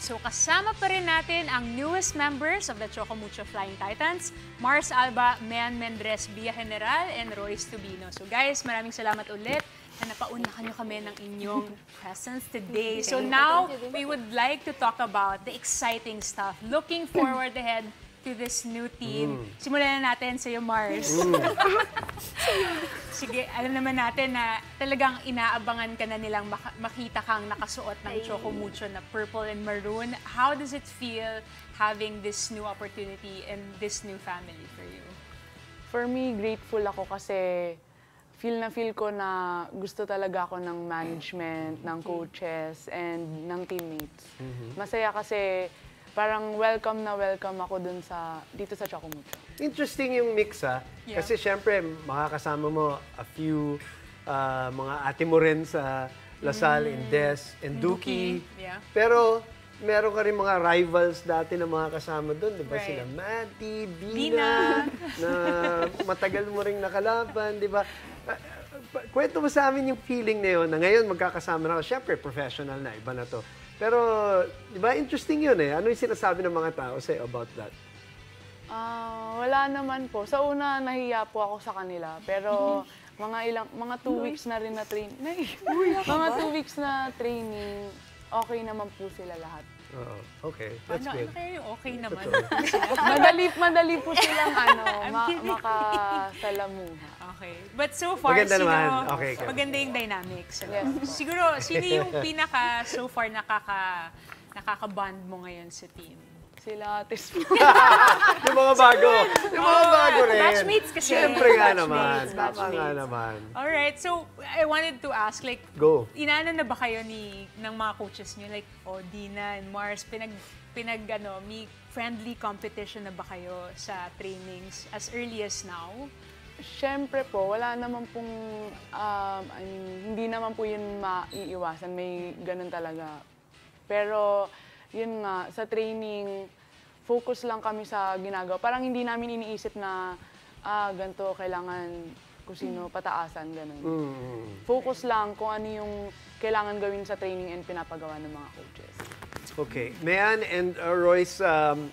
So kasama pa rin natin ang newest members of the Chocomucho Flying Titans, Mars Alba, Mean Mendres Villa General, and Royce Tubino. So guys, maraming salamat ulit na napaunahan nyo kami ng inyong presence today. So now, we would like to talk about the exciting stuff. Looking forward ahead to this new team. Simulan na natin sa iyo, Mars. Sige, alam naman natin na talagang inaabangan ka na nilang maka- makita kang nakasuot ng Choco Mucho na purple and maroon. How does it feel having this new opportunity and this new family for you? For me, grateful ako kasi feel na feel ko na gusto talaga ako ng management, ng coaches, and ng teammates. Masaya kasi parang welcome na welcome ako dun sa, dito sa Chocomucho. Interesting yung mix ah. Yeah. Kasi syempre, makakasama mo a few ah, mga ate mo rin sa Lasal, Indes, and Duki. Yeah. Pero meron ka rin mga rivals dati na mga kasama doon, di ba? Right. Sila Matty, Bina. Bina, na matagal mo ring nakalaban, di ba? Ah, Kwento mo sa amin yung feeling na yun, na ngayon magkakasama na ako. Siyempre, professional na, iba na to. Pero, di ba, interesting yun eh. Ano yung sinasabi ng mga tao sa'yo about that? Ah, wala naman po. Sa una, nahiya po ako sa kanila. Pero mga ilang, mga two weeks na rin na train. mga two weeks na training, okay naman po sila lahat. Oo, okay. That's ano, good. ano yung okay naman? madali, madali po silang ano, ma- makasalamuha. Okay. But so far, Maganda sino, naman. Okay, okay. maganda yung dynamics. ano? Yes. Siguro, sino yung pinaka, so far, nakaka, nakaka-bond mo ngayon sa team? Sila atis po. yung mga bago. Yung mga bago rin. Batchmates kasi. Siyempre nga naman. Tama nga naman. Alright, so I wanted to ask, like, Go. inaano na ba kayo ni, ng mga coaches niyo? Like, oh, Dina and Mars, pinag, pinag, ano, may friendly competition na ba kayo sa trainings as early as now? Siyempre po, wala naman pong, um, I mean, hindi naman po yun maiiwasan. May ganun talaga. Pero, yun nga, sa training, focus lang kami sa ginagawa. Parang hindi namin iniisip na, ah, ganito, kailangan kung sino pataasan, ganun. Mm. Focus lang kung ano yung kailangan gawin sa training and pinapagawa ng mga coaches. Okay. Mayan and uh, Royce, um,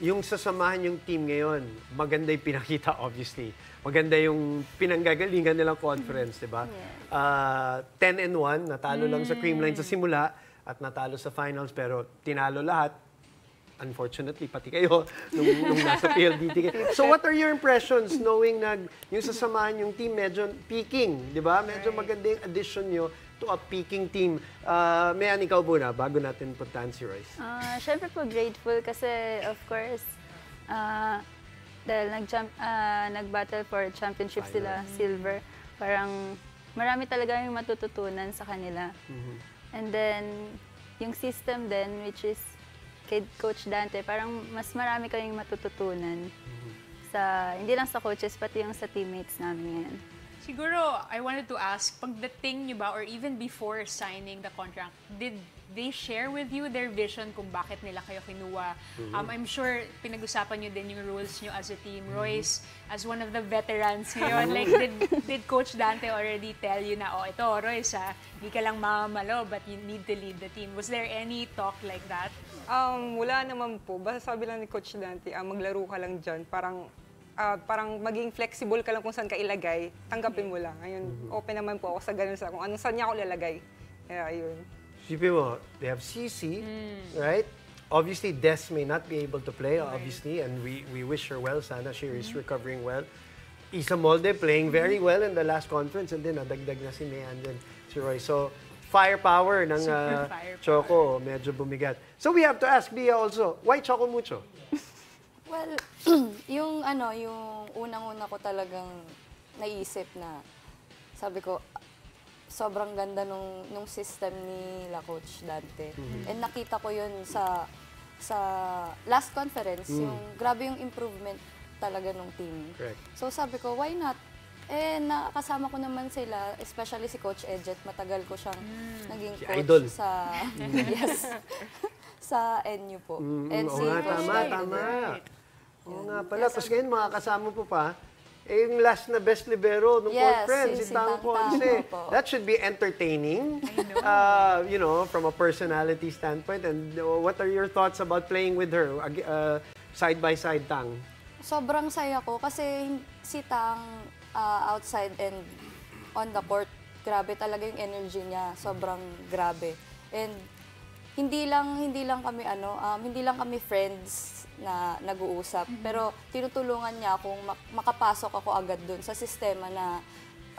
yung sasamahan yung team ngayon, maganda yung pinakita, obviously. Maganda yung pinanggagalingan nilang conference, di ba? Ah, 10 and 1, natalo lang sa Creamline sa simula at natalo sa finals, pero tinalo lahat. Unfortunately, pati kayo, nung, nung nasa PLDT kayo. So what are your impressions knowing na yung sasamahan yung team medyo peaking, di ba? Medyo maganda yung addition nyo to a peaking team. Uh, Mayan, ikaw muna, bago natin puntahan si Royce. Ah, Siyempre po grateful kasi of course, ah, dahil nag nag-battle for championship sila, silver, parang marami talaga yung matututunan sa kanila. And then, yung system din, which is kay Coach Dante, parang mas marami kayong matututunan sa, hindi lang sa coaches, pati yung sa teammates namin ngayon. Siguro, I wanted to ask, pagdating nyo ba, or even before signing the contract, did they share with you their vision kung bakit nila kayo kinuha? Um, I'm sure pinag-usapan nyo din yung rules nyo as a team. Royce, as one of the veterans ngayon, like, did, did Coach Dante already tell you na, oh, ito, Royce, ha, hindi ka lang mamamalo, but you need to lead the team. Was there any talk like that? Um, wala naman po. Basta sabi lang ni Coach Dante, ah, maglaro ka lang dyan. Parang, ah, parang maging flexible ka lang kung saan ka ilagay. Tanggapin mo lang. Ngayon, open naman po ako sa ganun sa kung anong saan niya ako lalagay. Kaya, ayun. Sipin mo, they have CC, right? Obviously, Des may not be able to play, obviously, and we, we wish her well. Sana she is recovering well. Isa Molde playing very well in the last conference, and then nadagdag na si Mayan din, si Roy. So, firepower ng uh, firepower. Choco, medyo bumigat. So, we have to ask Bia also, why Choco Mucho? Well, yung ano, yung unang-una ko talagang naisip na sabi ko, sobrang ganda nung, nung system ni La Coach Dante. And nakita ko yun sa sa last conference, yung grabe yung improvement talaga nung team. Correct. So sabi ko, why not? Eh, nakasama ko naman sila, especially si Coach Edget. Matagal ko siyang naging Si coach Idol. sa yes sa NU po. Mm, And oo si nga, Coach tama, Dante tama. Oo nga pala. Tapos ngayon, mga kasama po pa, eh, yung last na best libero ng Yes, conference, si- si si Tang Ponce. That should be entertaining, uh, you know, from a personality standpoint. And uh, what are your thoughts about playing with her, ag- uh, side by side, Tang? Sobrang saya ko kasi si Tang ah, outside and on the court, grabe talaga yung energy niya. Sobrang grabe. And hindi lang hindi lang kami ano, um, hindi lang kami friends na nag-uusap, pero tinutulungan niya akong mak- makapasok ako agad dun sa sistema na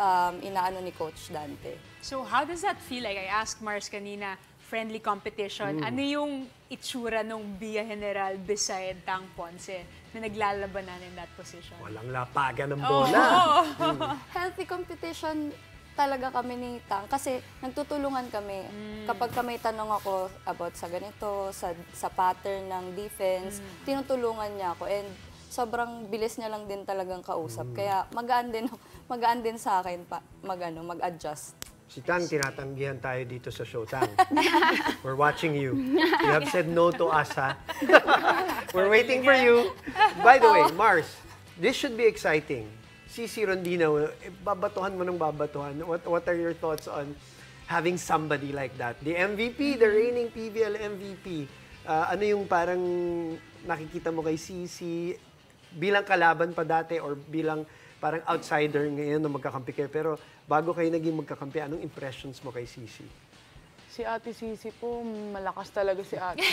um, inaano ni Coach Dante. So how does that feel like? I asked Mars kanina, friendly competition. Ano yung itsura nung Via General beside Tang Ponce na naglalabanan in that position? Walang lapagan ng Oo. bola. healthy competition talaga kami ni Tang kasi nagtutulungan kami. Kapag ka may tanong ako about sa ganito, sa, sa pattern ng defense, tinutulungan niya ako and sobrang bilis niya lang din talagang kausap. Kaya magaan din magaan din sa akin pa mag ano, mag-adjust. Si Tang, tinatanggihan tayo dito sa show. Tang, we're watching you. You have said no to us, ha? we're waiting for you. By the way, Mars, this should be exciting. Sisi Rondino, eh, babatuhan mo ng babatuhan. What, what are your thoughts on having somebody like that? The MVP, the reigning PVL MVP. Uh, ano yung parang nakikita mo kay Sisi bilang kalaban pa dati or bilang parang outsider ngayon na magkakampi kayo. Pero bago kayo naging magkakampi, anong impressions mo kay Sisi? Si Ate Sisi po, malakas talaga si Ate.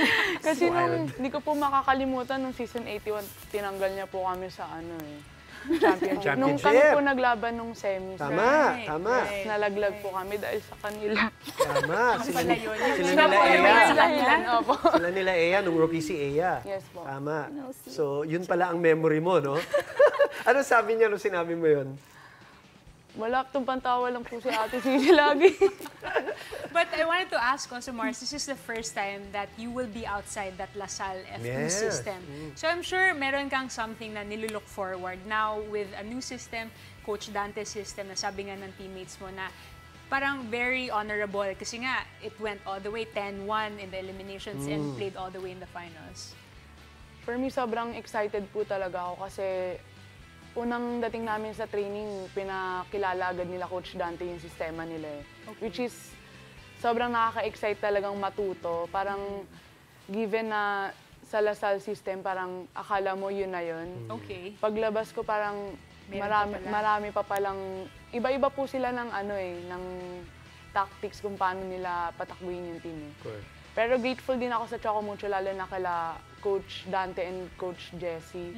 Kasi nung, hindi ko po makakalimutan nung season 81, tinanggal niya po kami sa ano eh. Championship. Nung kami po naglaban nung semis. Tama, Right, tama. right. Nalaglag po kami dahil sa kanila. Tama. Sila, sila sila nila Eya. sa kanila. Opo. Sila nila Eya, nung rookie si Eya. Yes po. Tama. So, yun pala ang memory mo, no? ano sabi niya nung sinabi mo yun? Wala, pantawa lang po si Ate Sisi lagi. But I wanted to ask also, Mars, this is the first time that you will be outside that LaSalle F2 Yes. system. So I'm sure meron kang something na nilulook forward now with a new system, Coach Dante's system, na sabi nga ng teammates mo na parang very honorable kasi nga it went all the way 10-1 in the eliminations and played all the way in the finals. For me, sobrang excited po talaga ako kasi unang dating namin sa training, pinakilala agad nila Coach Dante yung sistema nila eh. Which is, sobrang nakaka-excite talagang matuto. Parang, given na sa Lasal system, parang akala mo yun na yun. Okay. Paglabas ko parang Meron pa marami, pala. marami pa palang, iba-iba po sila ng ano eh, ng tactics kung paano nila patakbuhin yung team eh. Pero grateful din ako sa Chocomucho, lalo na kala Coach Dante and Coach Jesse.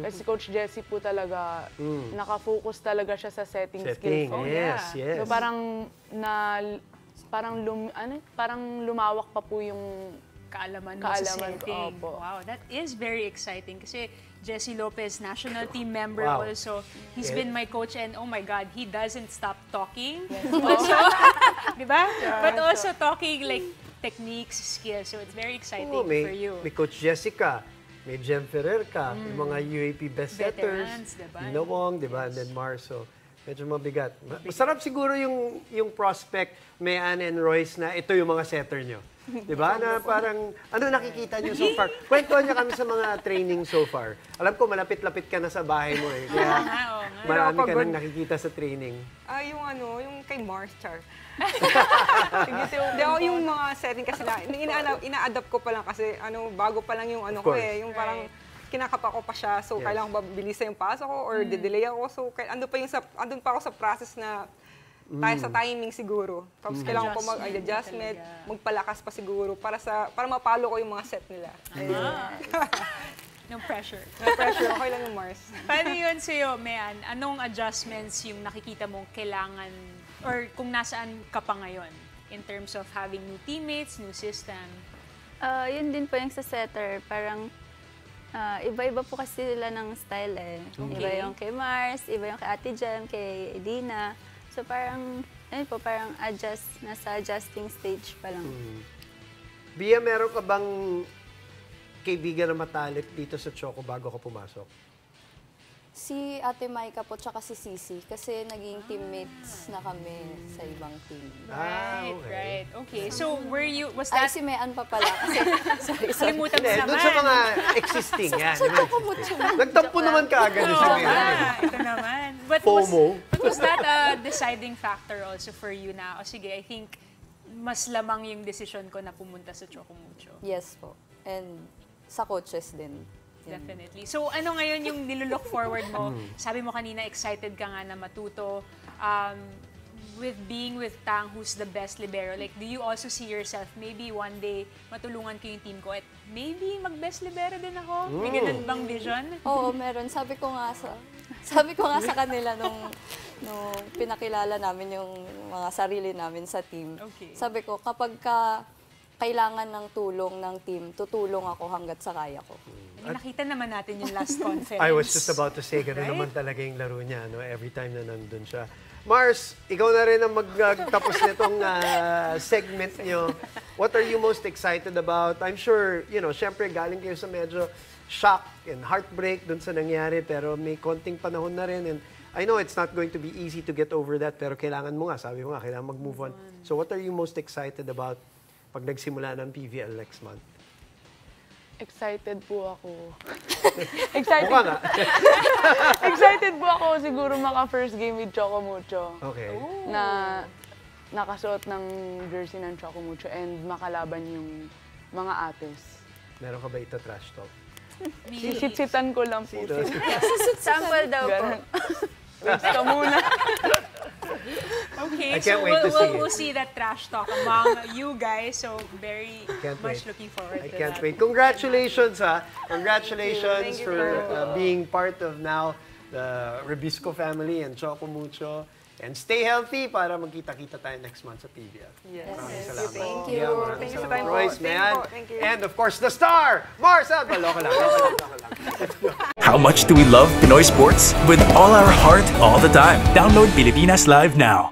Kasi Coach Jesse po talaga, nakafocus talaga siya sa setting, Setting, skills. Oh, yes, yeah. yes. So parang na parang lum, ano, parang lumawak pa po yung kaalaman mo sa Kaalaman ko, setting. opo. Wow, that is very exciting kasi Jesse Lopez, national team member Wow. also. He's Yeah. been my coach and oh my God, he doesn't stop talking. Also, di ba? But also talking like techniques, skills. So it's very exciting Oo, may, for you. may Coach Jessica, may Jem Ferrer ka, yung mga UAP best setters, Veterans, diba? Nina Wong, di ba? And then Marso. Medyo mabigat. Masarap siguro yung yung prospect, Mayan and Royce na ito yung mga setter nyo. Di ba? Na parang, ano nakikita nyo so far? Kwentuhan niya kami sa mga training so far. Alam ko, malapit-lapit ka na sa bahay mo eh. Kaya nga. marami ka nang nakikita sa training. Ah, yung ano, yung kay Mars, Char. Hindi ako yung mga setting kasi na, ina- ina-adapt ko pa lang kasi ano, bago pa lang yung ano ko eh, yung parang kinakapa ko pa siya, so Yes. kailangan ko ba bilisan yung pasok ko or de-delay ako, so andun pa yung sa, andun pa ako sa process na tayo sa timing siguro. Tapos kailangan ko Adjustment mag-adjustment, magpalakas pa siguro para sa para mapalo ko yung mga set nila. Ah. No pressure. Na pressure, okay lang yung Mars. Paano yun sa'yo, Mayan? Anong adjustments yung nakikita mong kailangan or kung nasaan ka pa ngayon in terms of having new teammates, new system? Ah, yun din po yung sa setter. Parang ah, iba-iba po kasi sila ng style eh. Iba Okay. yung kay Mars, iba yung kay Ate Jem, kay Edina. So parang, ayun po, parang adjust, nasa adjusting stage pa lang. Bia, meron ka bang kaibigan na matalik dito sa Choco bago ka pumasok? Si Ate Maika po, tsaka si Sisi. Kasi naging teammates na kami sa ibang team. Ah, Right, okay. right. Okay, so were you, was Ay, that, si Mean pa pala. Kasi, sorry, sorry. kalimutan mo Hindi, naman. doon sa mga existing yan. Sa ba? Chocomucho. Nagtampo naman Oo yung sabihin. nga, ito naman. But FOMO. Was, but was that a deciding factor also for you na, o sige, I think mas lamang yung decision ko na pumunta sa Chocomucho. Yes po. And sa coaches din. Yan. Definitely. So ano ngayon yung nilulook forward mo? Sabi mo kanina excited ka nga na matuto. Um, with being with Tang, who's the best libero, like, do you also see yourself, maybe one day, matulungan ko yung team ko at maybe mag-best libero din ako? May ganun bang vision? Oo, meron. Sabi ko nga sa sabi ko nga sa kanila nung nung pinakilala namin yung mga sarili namin sa team. Okay. Sabi ko kapag ka kailangan ng tulong ng team, tutulong ako hanggat sa kaya ko. Nakita naman natin yung last conference. I was just about to say, gano'n Right? naman talaga yung laro niya, no? every time na nandun siya. Mars, ikaw na rin ang magtapos nitong ah, segment niyo. What are you most excited about? I'm sure, you know, syempre galing kayo sa medyo shock and heartbreak dun sa nangyari, pero may konting panahon na rin. And I know it's not going to be easy to get over that, pero kailangan mo nga, sabi mo nga, kailangan mag-move on. So what are you most excited about pag nagsimula ng PVL next month? Excited po ako. excited, Mukha nga. excited po ako siguro maka first game with Chocomucho. Okay. Na nakasuot ng jersey ng Chocomucho and makalaban yung mga ates. Meron ka ba ito trash talk? Sisitsitan ko lang po. Sample daw po. Wait ka muna. Okay, I can't so wait we'll, to see we'll, it. we'll see that trash talk among you guys. So very Can't much wait. looking forward I to can't that. wait. Congratulations, ha? Congratulations Thank you. for uh, being part of now the Rebisco family and Choco Mucho. And stay healthy para magkita-kita tayo next month sa PBL. Yes. Maraming salamat. Thank you. Yeah, maraming Thank you salamat. sa time. Royce, Thank you Mayan. po. Thank you. And of course, the star, Marcel. Loko lang, loko lang, loko lang. How much do we love Pinoy sports? With all our heart, all the time. Download Pilipinas Live now.